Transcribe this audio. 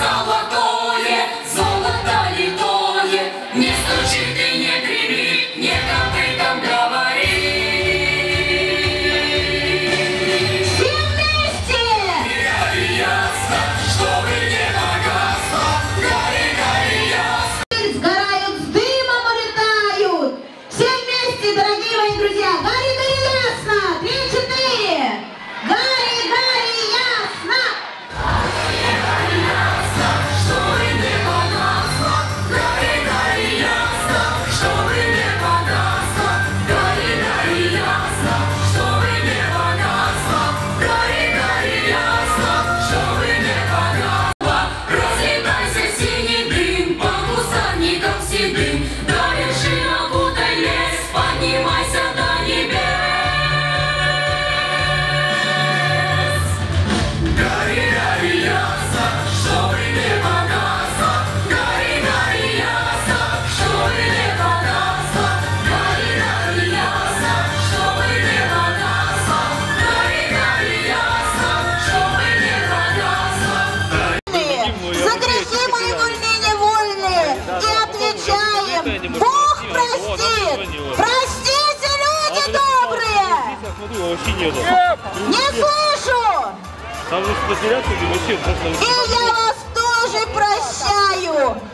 someone. простит! Простите, люди добрые! Не слышу! И я вас тоже прощаю!